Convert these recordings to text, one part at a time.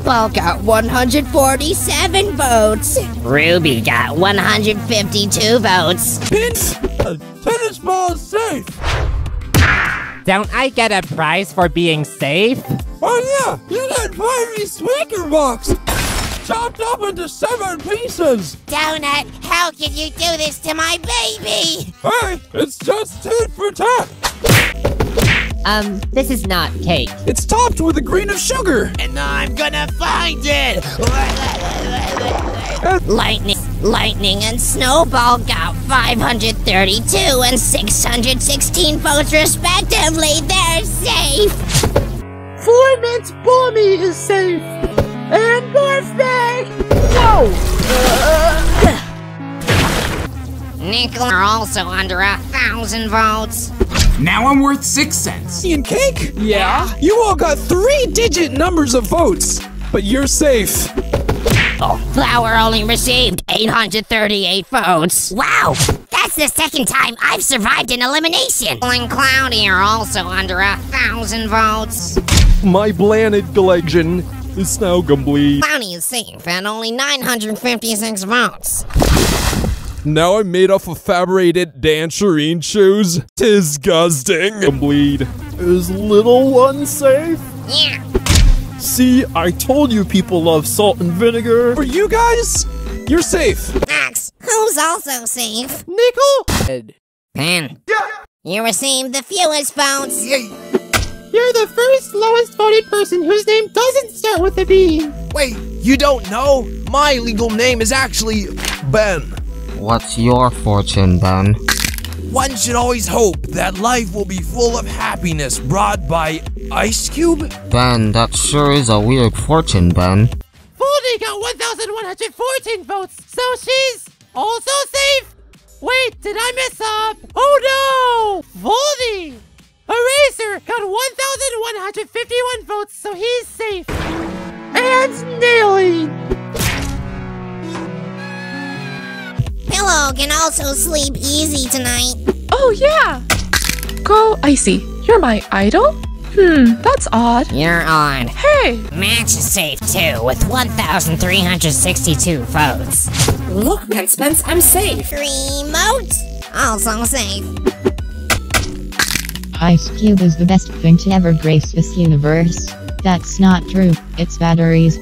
Apple got 147 votes. Ruby got 152 votes. Pinch! A tennis ball is safe! Don't I get a prize for being safe? Oh yeah, you got fiery squeaker box! Chopped up into seven pieces! Donut, how can you do this to my baby? Hey, it's just tit for tat! Um, this is not cake. It's topped with a grain of sugar! And I'm gonna find it! Lightning, Lightning, and Snowball got 532 and 616 votes respectively. They're safe. Foreman's Bomby is safe! And Morphbag! Whoa! Nickel are also under a thousand votes. Now I'm worth six cents. And cake? Yeah? You all got three digit numbers of votes, but you're safe. Oh. Flower only received 838 votes. Wow, that's the second time I've survived an elimination. And Cloudy are also under a thousand votes. My planet collection is now complete. Cloudy is safe at only 956 votes. Now I'm made up of fabricated dancerine shoes. Disgusting. Complete. Is little one safe? Yeah, See, I told you people love salt and vinegar. For you guys, you're safe. Max, who's also safe? Nickel? Ben. You received the fewest votes. You're the first lowest voted person whose name doesn't start with a B. Wait, you don't know? My legal name is actually Ben. What's your fortune, Ben? One should always hope that life will be full of happiness brought by Ice Cube? Ben, that sure is a weird fortune, Ben. Foldy got 1,114 votes, so she's also safe. Wait, did I mess up? Oh no! Foldy! Eraser got 1,151 votes, so he's safe. And Naily! Pillow can also sleep easy tonight. Oh, yeah! Go Icy. You're my idol? Hmm, that's odd. You're on. Hey! Match is safe too, with 1,362 votes. Look, Pen Spence, I'm safe. Remote, also safe. Ice Cube is the best thing to ever grace this universe. That's not true, it's batteries.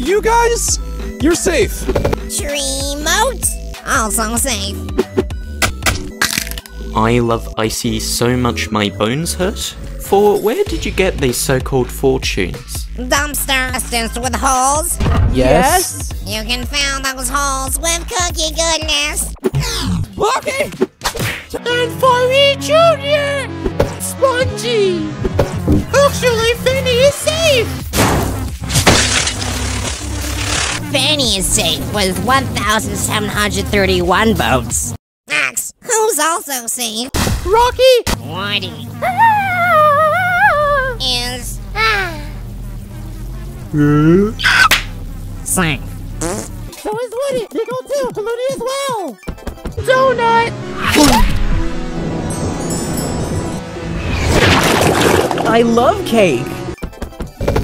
You guys, you're safe. Remote, also safe. I love Icy so much my bones hurt. For where did you get these so-called fortunes? Dumpster assist with holes. Yes? You can fill those holes with cookie goodness. Lucky! And for me, Junior! Spongy! Actually, Finny is safe! Fanny is safe with 1,731 votes. Max, who's also safe? Rocky! Woody is safe. So is Woody! Nickel too! Looney as well! Donut! I love cake.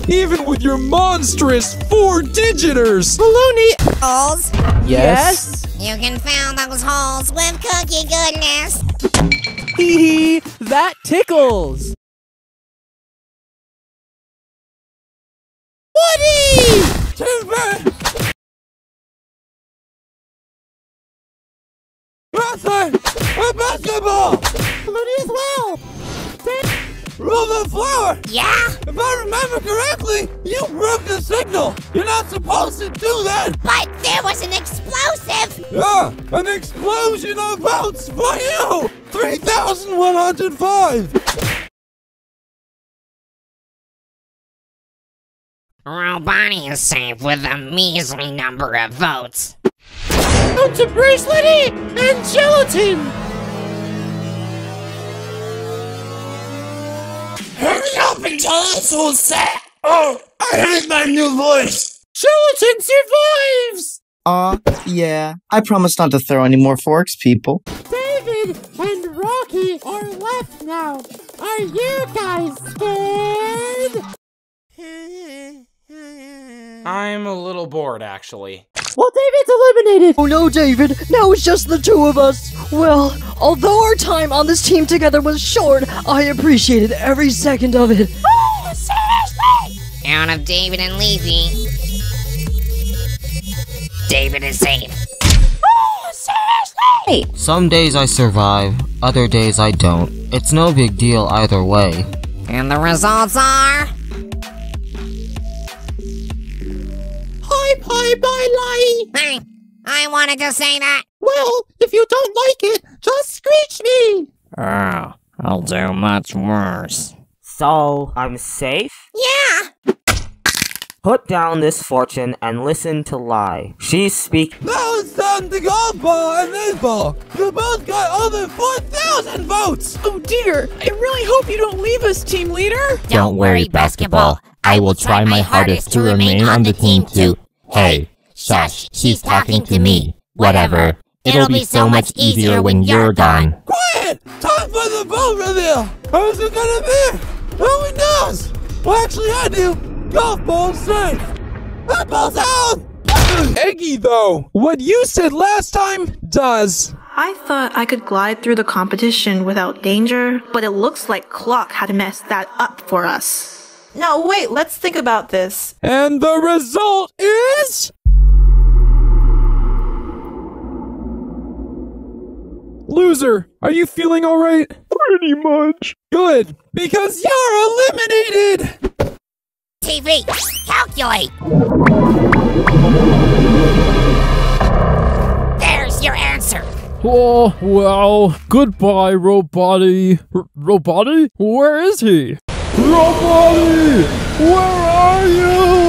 Even with your monstrous four digiters! Looney! Holes. Yes. You can fill those holes with cookie goodness. Hee hee. That tickles. Woody! Too bad! Nothing! A basketball! Looney as well! Roll the flower! Yeah, If I remember correctly, you broke the signal! You're not supposed to do that! but there was an explosive. Yeah! An explosion of votes for you! 3,105! Robani is safe with a measly number of votes. Down to Bracelety and Gelatin! Hurry up and tell us who's set! Oh, I hate my new voice! Gelatin survives! Aw, yeah. I promise not to throw any more forks, people. David and Rocky are left now. Are you guys scared? I'm a little bored, actually. Well, David's eliminated. Oh no, David. Now it's just the two of us. Well, although our time on this team together was short, I appreciated every second of it. Oh, seriously? Out of David and Leafy. David is safe. Oh, seriously? Some days I survive, other days I don't. It's no big deal either way. And the results are. Hi, bye, bye, lie. Hey, I wanted to say that. Well, if you don't like it, just screech me. Oh, I'll do much worse. So, I'm safe? Yeah. Put down this fortune and listen to Lie. She's speak- Now it's time to golf ball and baseball. You both got over 4,000 votes. Oh dear, I really hope you don't leave us, team leader. Don't worry, basketball. I will try my hardest to remain on the team too. Hey, shush, she's talking to me. Whatever. It'll be so much easier when you're gone. Quiet! Time for the vote reveal. Who's it gonna be? No one knows. Well, actually, I do. Golf ball's safe. That ball's out. Eggy, though, what you said last time does. I thought I could glide through the competition without danger, but it looks like Clock had messed that up for us. No, wait, let's think about this. And the result is. Loser, are you feeling alright? Pretty much. Good, because you're eliminated! TV, calculate. There's your answer. Oh, well, goodbye, Robody. R- Robody? Where is he? Robody, where are you?